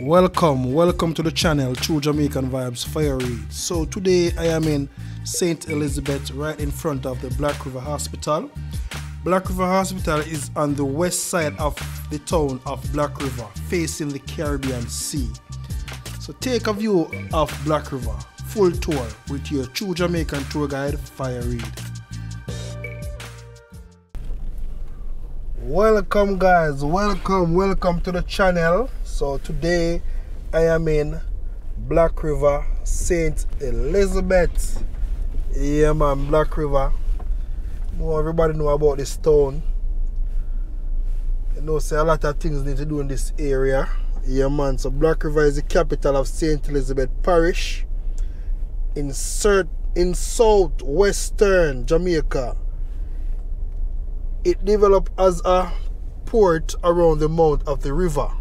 Welcome, welcome to the channel True Jamaican Vibes Fire Reid. So today I am in St. Elizabeth right in front of the Black River Hospital. Black River Hospital is on the west side of the town of Black River facing the Caribbean Sea. So take a view of Black River, full tour with your True Jamaican tour guide Fire Reid. Welcome guys, welcome, welcome to the channel. So today I am in Black River, St. Elizabeth. Yeah man, Black River. Know everybody know about this town. You know, say a lot of things need to do in this area. Yeah man, so Black River is the capital of St. Elizabeth Parish in, in southwestern Jamaica. It developed as a port around the mouth of the river.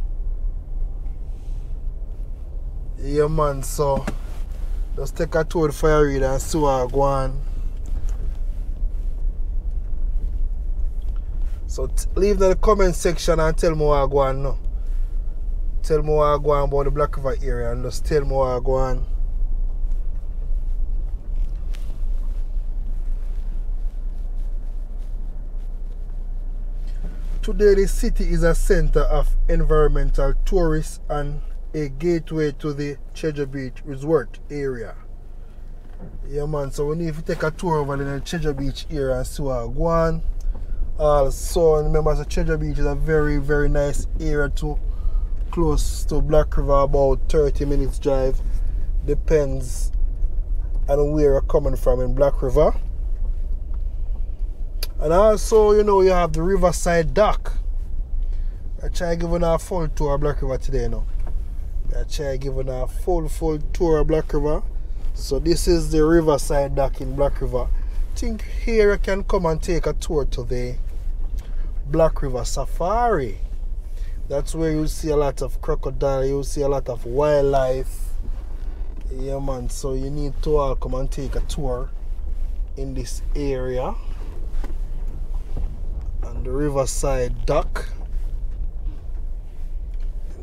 Yeah, man. So, just take a tour of fire Reid and see what I go on. So, leave in the comment section and tell me what I go on now. Tell me what I go on about the Black River area and just tell me what I go on. Today, the city is a center of environmental tourists and a gateway to the Treasure Beach Resort area. Yeah, man. So we need to take a tour over the Treasure Beach area and see what go on. Also, remember, the Treasure Beach is a very, very nice area to close to Black River, about 30 minutes drive. Depends on where you're coming from in Black River. And also, you know, you have the Riverside Dock. I try giving a full tour of Black River today, you know. I try giving a full full tour of Black River. So this is the riverside dock in Black River. think here I can come and take a tour to the Black River Safari. That's where you see a lot of crocodile, you see a lot of wildlife. Yeah man, so you need to all come and take a tour in this area. And the riverside dock.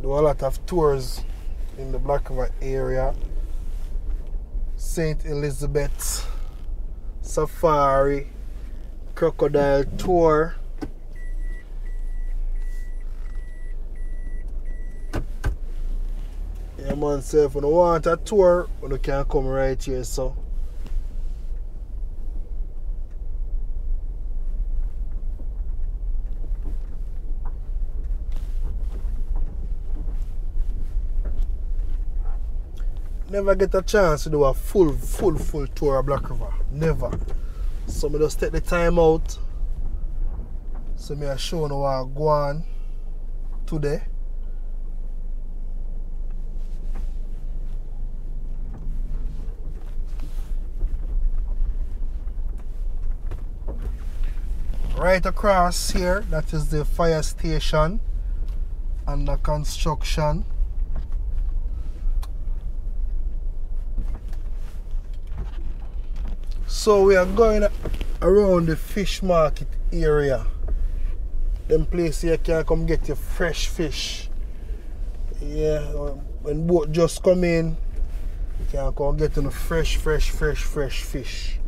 Do a lot of tours in the Black River area. St. Elizabeth Safari Crocodile Tour. Yeah man, so if you want a tour, you can come right here so. Never get a chance to do a full, full, full tour of Black River. Never. So me just take the time out. So me I show you what I go on today. Right across here, that is the fire station under construction. So we are going around the fish market area. Them place you can come get your fresh fish. Yeah, when boat just come in, you can come get the fresh, fresh, fresh, fresh fish.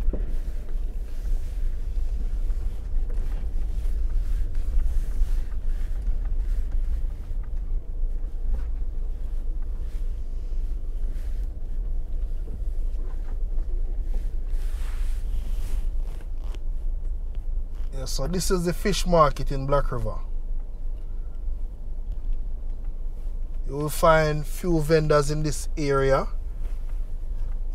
So this is the fish market in Black River. You will find few vendors in this area.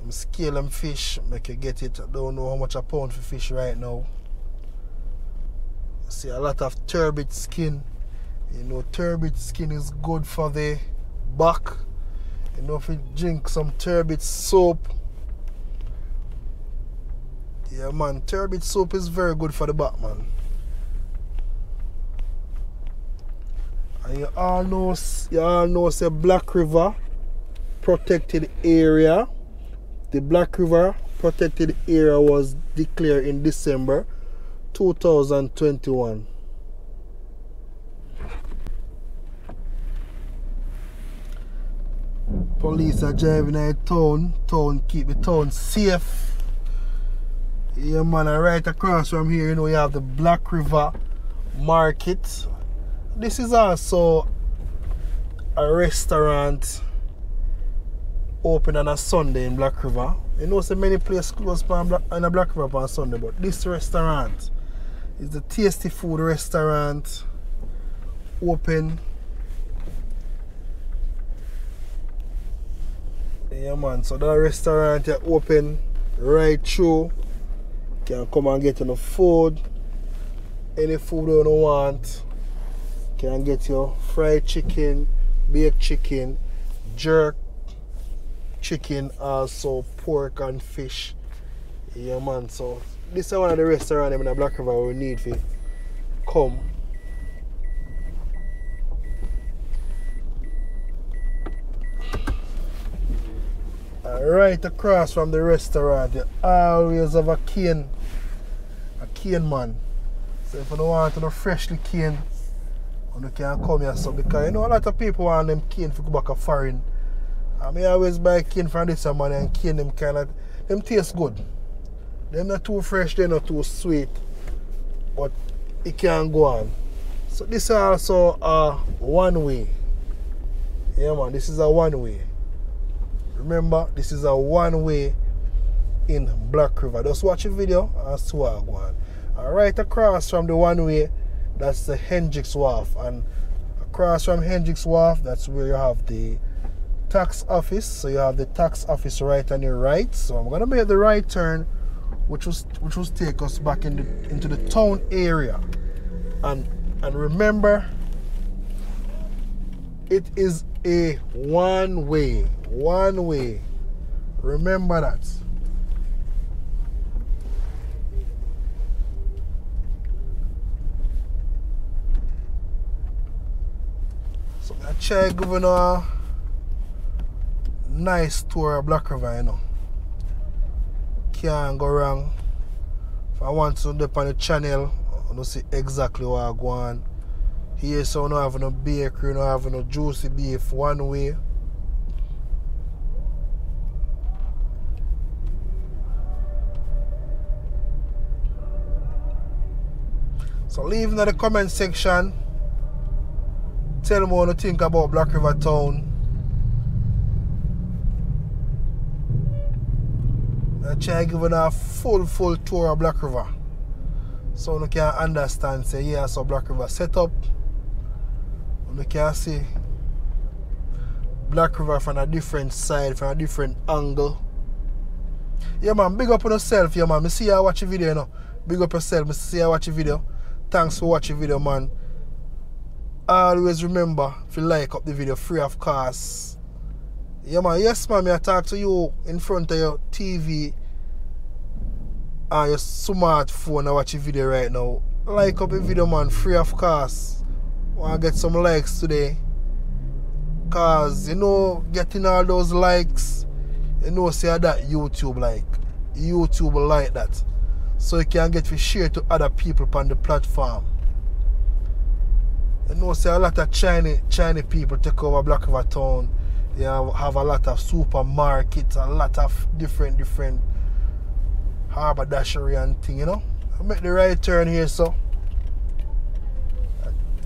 I'm them fish, make you get it. I don't know how much a pound for fish right now. see a lot of turbot skin. You know, turbot skin is good for the back. You know, if you drink some turbot soap, yeah, man. Turbot soup is very good for the back, man. And you all know, you all know, say Black River protected area. The Black River protected area was declared in December 2021. Police are driving in town. Town keep the town safe. Yeah man, right across from here, you know, you have the Black River Market. This is also a restaurant open on a Sunday in Black River. You know, so many places close on a Black River on Sunday, but this restaurant is the tasty food restaurant open. Yeah, man. So that restaurant is open right through. You can come and get enough food. Any food you don't want. Can get your fried chicken, baked chicken, jerk chicken, also pork and fish. Yeah, man. So this is one of the restaurants in the Black River we need to come. Uh, right across from the restaurant, you always have a cane, a cane man. So if you don't want to know freshly cane, you can come here. So because you know a lot of people want them cane to go back a foreign. I I always buy cane from this man and cane them kind of, them taste good. They're not too fresh, they're not too sweet, but it can go on. So this is also a one way. Yeah man, this is a one way. Remember, this is a one way in Black River. Just watch the video and see what going. And right across from the one way, that's the Hendricks Wharf. And across from Hendricks Wharf, that's where you have the tax office. So you have the tax office right on your right. So I'm gonna make the right turn, which was which will take us back in the, into the town area. And and remember, it is a one way. One way. Remember that. So I try governor nice tour of Black River, you know. Can't go wrong. If I want to dip on the channel, I don't see exactly what I go on. Here so no have no bakery, no have no juicy beef one way. So leave in the comment section. Tell me what you think about Black River Town. I try giving a full full tour of Black River. So you can understand say yeah so Black River set up you can see Black River from a different side, from a different angle. Yeah man, big up on yourself, yeah man. Me see you watch the video, you know. Big up yourself, me see you watch the video. Thanks for watching video, man. Always remember if you like up the video free of cost. Yeah man, yes man, I talk to you in front of your TV and your smartphone and watch the video right now. Like up the video man, free of want to get some likes today. Cause you know getting all those likes, you know say that YouTube like. YouTube like that. So you can get to share to other people on the platform. You know say a lot of Chinese Chinese people take over Black River Town. They have, have a lot of supermarkets, a lot of different different haberdashery and thing, you know. I make the right turn here so.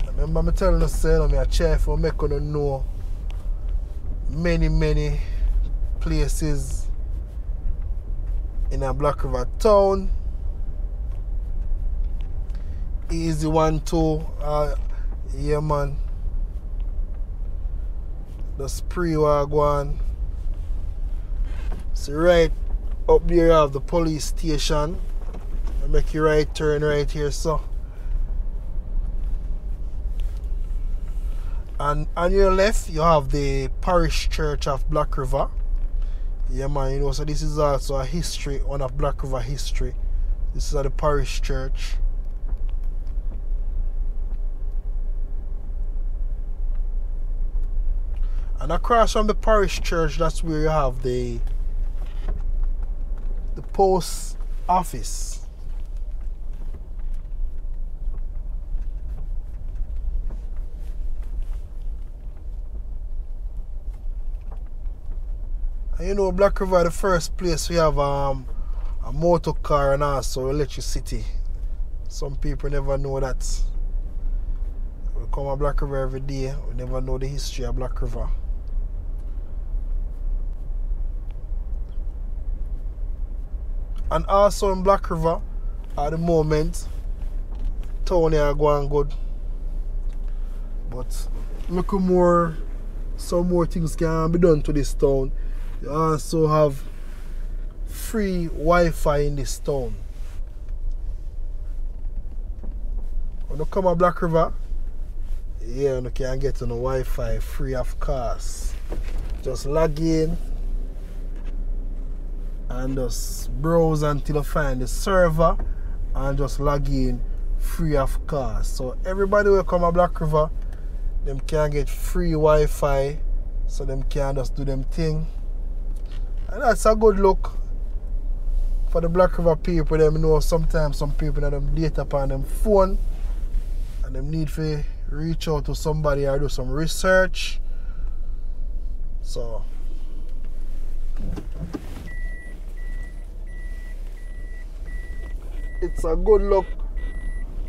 Remember me telling you say I'm a chef for make you know many many places in a Black River town. Easy one too. Uh, yeah man. The spree wagon. So right up there you have the police station. I make you right turn right here so. and on your left you have the parish church of black river yeah man you know so this is also a history one of black river history this is at the parish church and across from the parish church that's where you have the the post office And you know Black River the first place we have um, a motor car and also electricity. Some people never know that. We come to Black River every day, we never know the history of Black River. And also in Black River, at the moment, town are going good. But look more, some more things can be done to this town. You also have free Wi-Fi in this town. When you come to Black River, yeah, you can get on the Wi-Fi free of cost. Just log in and just browse until you find the server and just log in free of cost. So everybody will come to Black River, them can get free Wi-Fi so them can just do them thing. And that's a good look for the Black River people. Them know sometimes some people have them data upon them phone and them need to reach out to somebody or do some research. So it's a good look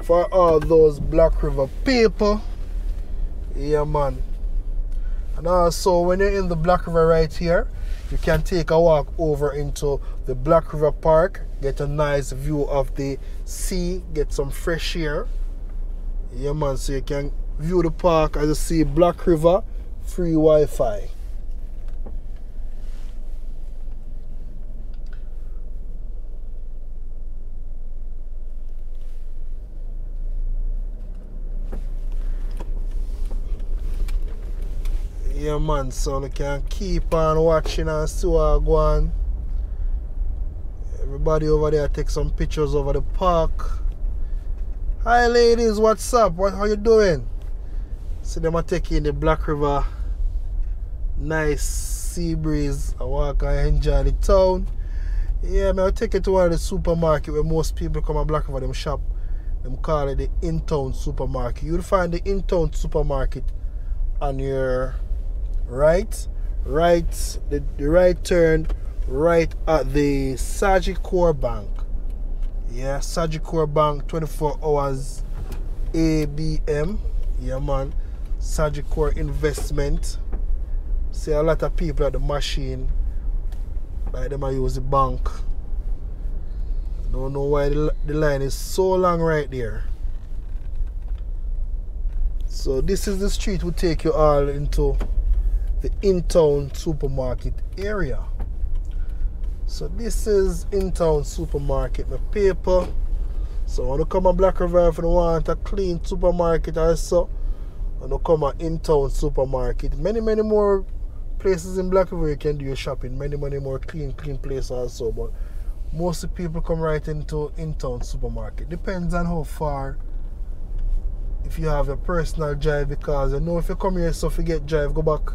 for all those Black River people. Yeah, man. And also, when you're in the Black River right here, you can take a walk over into the Black River Park, get a nice view of the sea, get some fresh air. Yeah, man. So you can view the park as you see Black River, free Wi Fi. Yeah, man, so you can keep on watching and see what go on. Everybody over there take some pictures over the park. Hi, ladies, what's up? What, how you doing? See them are taking the Black River. Nice sea breeze. I walk and enjoy the town. Yeah, man, I take it to one of the supermarket where most people come and Black River them shop. Them call it the in-town supermarket. You'll find the in-town supermarket on your right, right, the, the right turn, right at the Sagicor Bank. Yeah, Sagicor Bank, 24 hours ABM. Yeah, man. Sagicor Investment. See a lot of people at the machine, like them I use the bank. Don't know why the, the line is so long right there. So this is the street we take you all into the in-town supermarket area. So this is in-town supermarket, my paper. So when you come to Black River if you want a clean supermarket also, when you come to in-town supermarket, many many more places in Black River you can do your shopping, many many more clean clean places also. But most people come right into in-town supermarket. Depends on how far if you have a personal drive because you know if you come here so forget drive go back.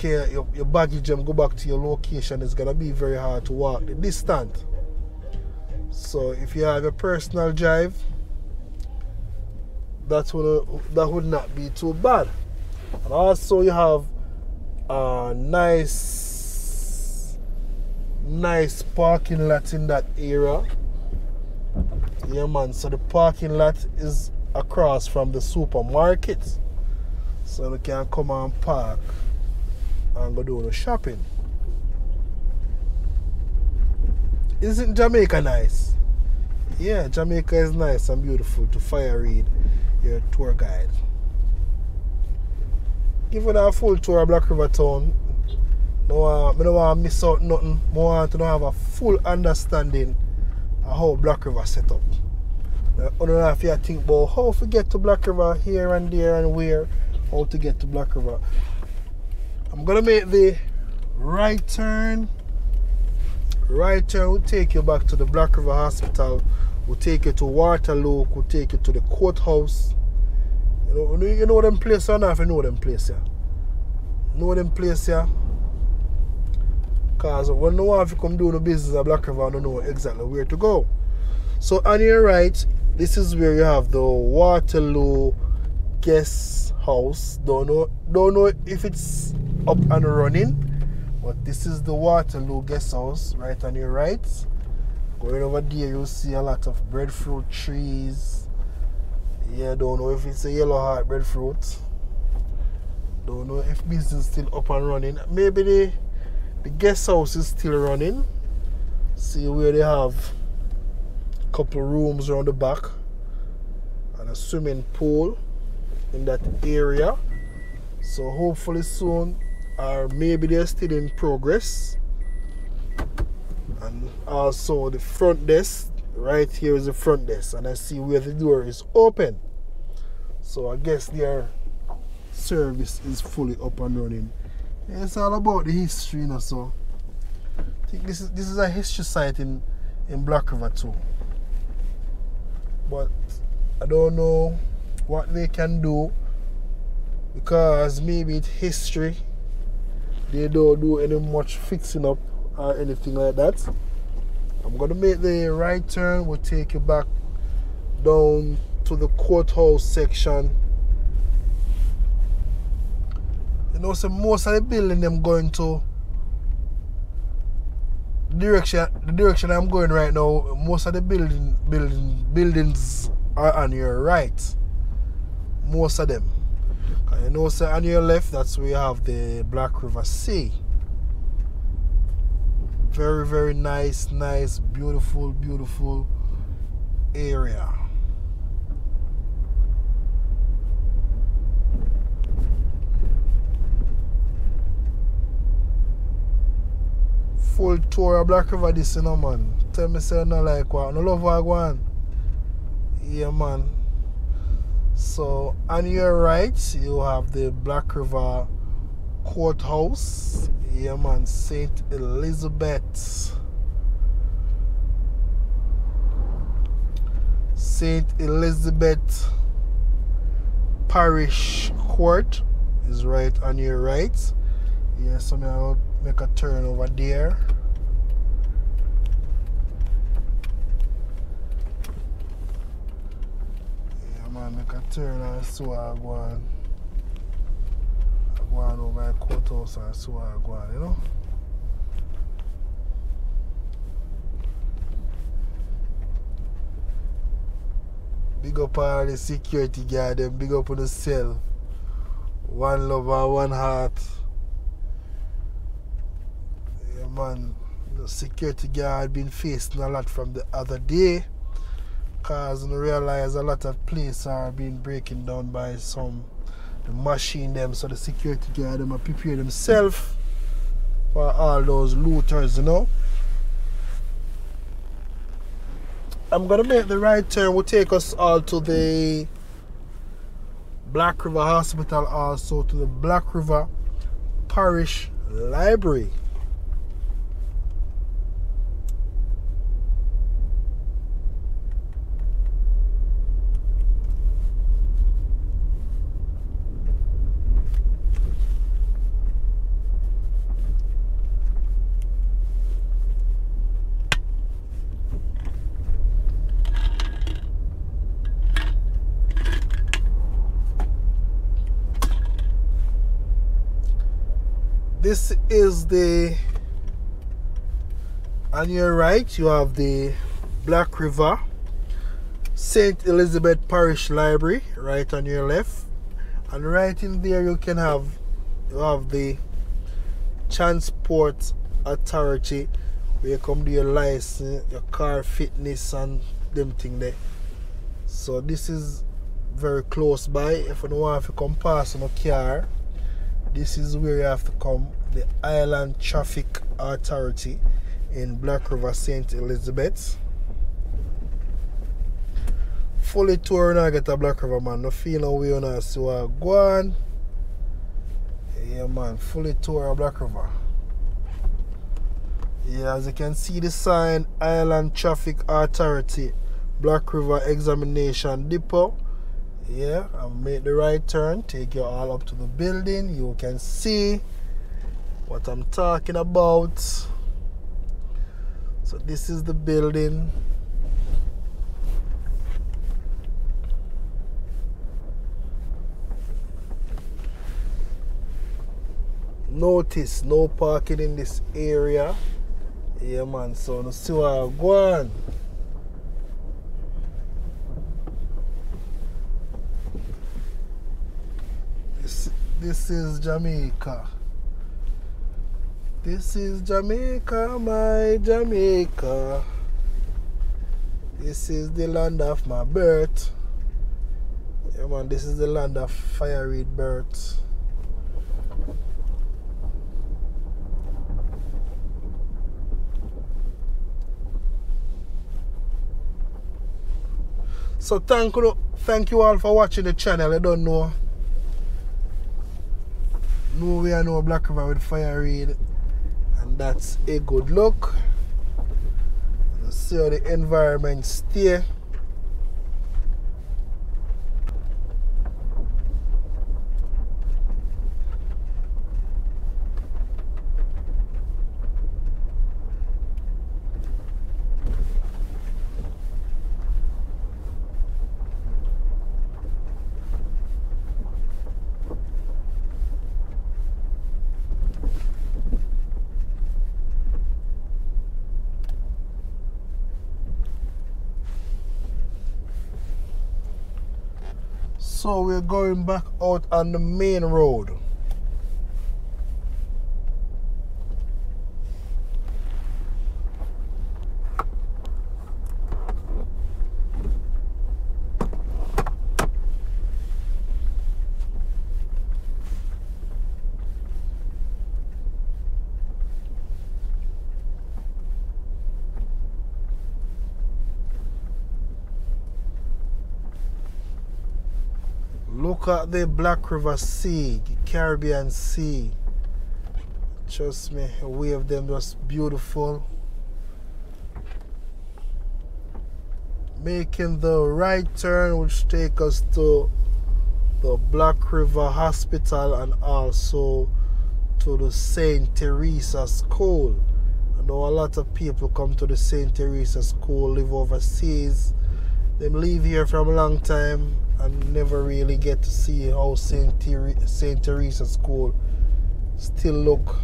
Your, your baggage and go back to your location it's gonna be very hard to walk the distance. So if you have a personal drive that would that would not be too bad. And also you have a nice nice parking lot in that area. Yeah man so the parking lot is across from the supermarket so you can come and park and go do the shopping. Isn't Jamaica nice? Yeah, Jamaica is nice and beautiful to fire Reid your tour guide. Give it a full tour of Black River Town. No, uh, I don't want to miss out nothing. I want to have a full understanding of how Black River set up. Uh, don't know if you think about how to get to Black River here and there and where, how to get to Black River. I'm gonna make the right turn. Right turn will take you back to the Black River Hospital. Will take you to Waterloo. Will take you to the courthouse. You know, you know them place or not? If you know them place, yeah. Know them place, yeah. Cause when no one you come do the business at Black River, I don't know exactly where to go. So on your right, this is where you have the Waterloo guest house. Don't know don't know if it's up and running, But this is the Waterloo guest house right on your right. Going over there, you'll see a lot of breadfruit trees. Yeah, don't know if it's a yellow heart breadfruit. Don't know if business still up and running. Maybe the the guest house is still running. See where they have couple rooms around the back and a swimming pool in that area. So hopefully soon, or maybe they're still in progress. And also the front desk right here is the front desk and I see where the door is open. So I guess their service is fully up and running. It's all about the history you know so I think this is this is a history site in in Black River too but I don't know what they can do because maybe it's history they don't do any much fixing up or anything like that. I'm gonna make the right turn, we'll take you back down to the courthouse section. You know, so most of the building them going to direction the direction I'm going right now, most of the building building buildings are on your right. Most of them. And you know, so on your left, that's where you have the Black River Sea very very nice nice beautiful beautiful area full tour of Black River this you know man tell me say no like what no love what one yeah man so on your right you have the Black River courthouse yeah, man, St. Elizabeth. St. Elizabeth Parish Court is right on your right. Yeah, so I'll make a turn over there. Yeah, man, make a turn and so I go on go on over my courthouse and so I go you know. Big up all the security guard them, big up on the cell. One love and one heart. Yeah man, the security guard been facing a lot from the other day. Cause I realize a lot of places are being breaking down by some the machine them so the security guard them are prepare themselves for all those looters, you know. I'm gonna make the right turn will take us all to the Black River Hospital also to the Black River Parish Library. This is the on your right you have the Black River St. Elizabeth Parish Library right on your left and right in there you can have you have the Transport Authority where you come do your license, your car fitness and them thing there. So this is very close by if you don't want to come past on a car this is where you have to come the Island Traffic Authority in Black River St. Elizabeth. Fully tour now get a Black River man. No feel no way us so uh, go on. Yeah man, fully tour Black River. Yeah, as you can see the sign Island Traffic Authority Black River Examination Depot yeah and make the right turn take you all up to the building you can see what I'm talking about so this is the building notice no parking in this area. Yeah man, so let's see what go on. This, this is Jamaica. This is Jamaica, my Jamaica. This is the land of my birth. Yeah man, this is the land of fire Reid birth. So thank you, thank you all for watching the channel. I don't know. No way I know Black River with fire Reid. That's a good look. See how the environment stay. So we're going back out on the main road. At the Black River Sea, Caribbean Sea. Trust me, a wave of them just beautiful. Making the right turn, which take us to the Black River Hospital and also to the St. Teresa School. I know a lot of people come to the St. Teresa School, live overseas. They leave here from a long time and never really get to see how St. Ter- St. Teresa School still look.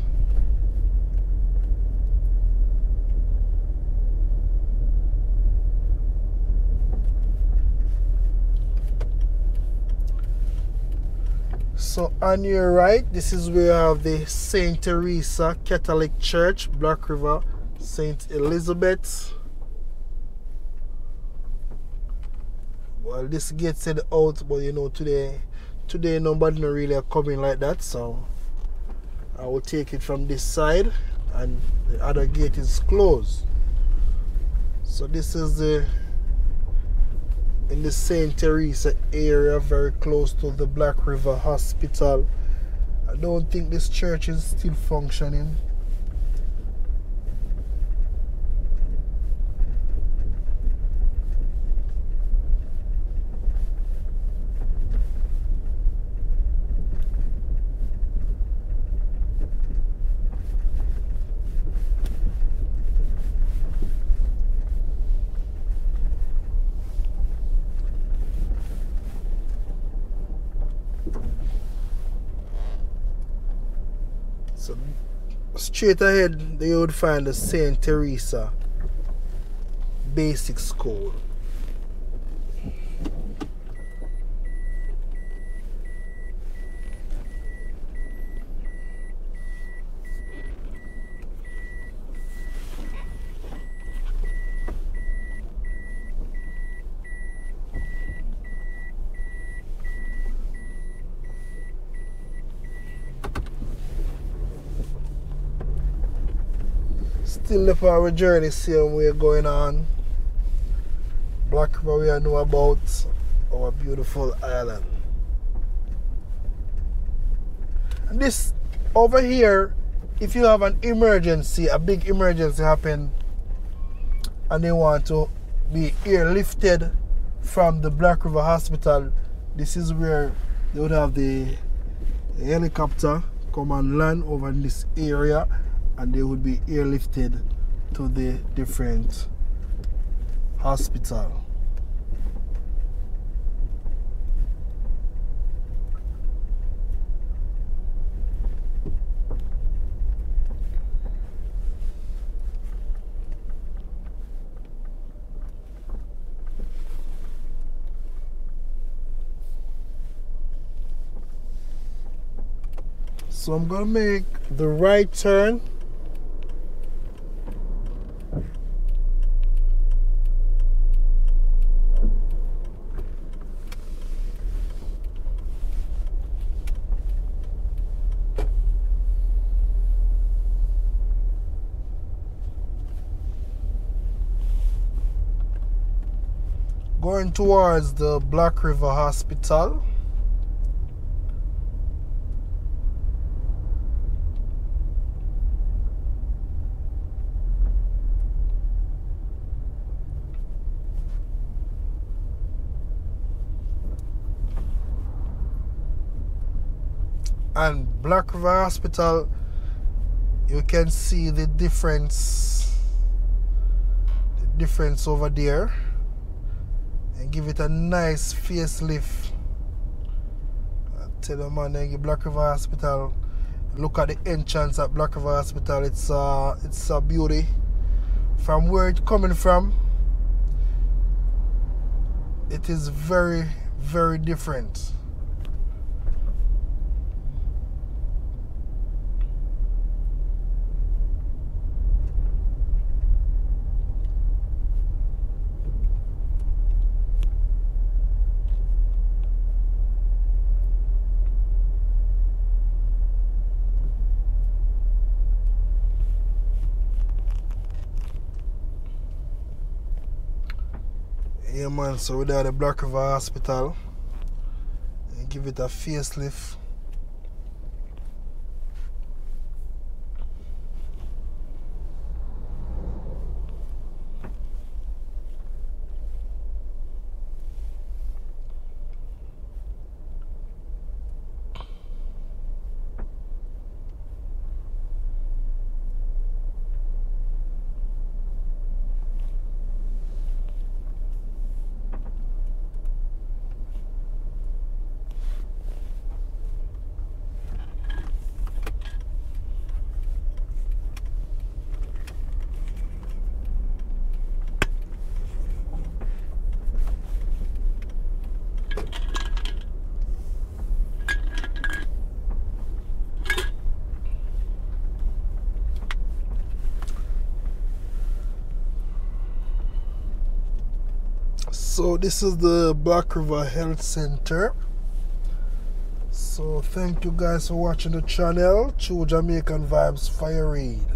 So on your right, this is where you have the St. Teresa Catholic Church, Black River, St. Elizabeth. Well this gate said out but you know today today nobody not really coming like that so I will take it from this side and the other gate is closed so this is the in the St. Teresa area very close to the Black River Hospital I don't think this church is still functioning So straight ahead you would find the St. Teresa Basic School. Still the our journey, same way going on. Black River we know about our beautiful island. And this over here, if you have an emergency, a big emergency happen, and they want to be airlifted from the Black River Hospital, this is where they would have the helicopter come and land over in this area and they would be airlifted to the different hospital. So I'm gonna make the right turn going towards the Black River Hospital. and Black River Hospital you can see the difference the difference over there give it a nice facelift. I tell you man, then Black River Hospital. Look at the entrance at Black River Hospital. It's uh it's a beauty. From where it's coming from, it is very, very different. Yeah man, so we are at the Black River Hospital and give it a facelift. So this is the black river health center. So thank you guys for watching the channel. True jamaican vibes fire reid